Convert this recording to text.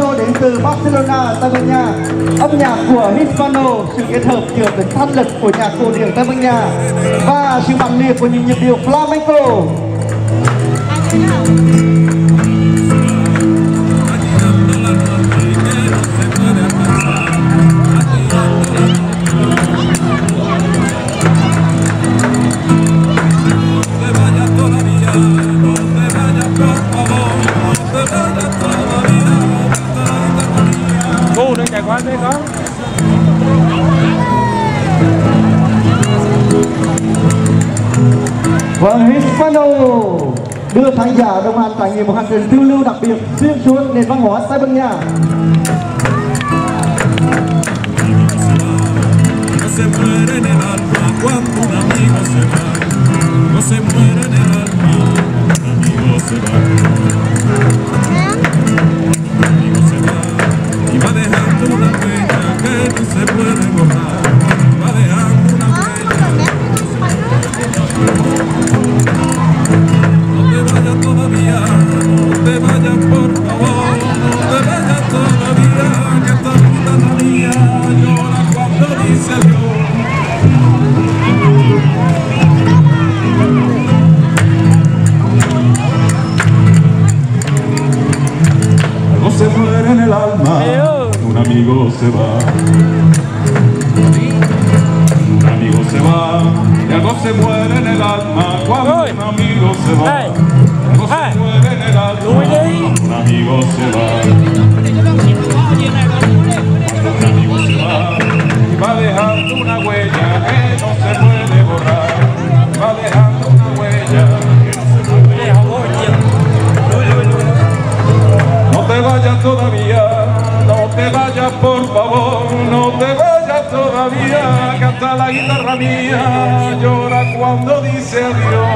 Hispano đến từ Barcelona, Tây Ban Nha. Âm nhạc của Hispano, sự kết hợp giữa tính thanh lực của nhạc cổ điển Tây Ban Nha và sự mạnh liệt của những nhịp điệu flamenco. Chạy qua đây con Vâng, Hispano đưa khán giả đồng hành trải nghiệm một hành trình phiêu lưu đặc biệt xuyên suốt nền văn hóa Tây Ban Nha. No se muere en el alma cuando un amigo se va. No se muere amigo se va. Un amigo se va, y algo se muere en el alma cuando un amigo se va. Algo se muere en el alma, un amigo se va. Por favor, no te vayas todavía, que la guitarra mía llora cuando dice adiós.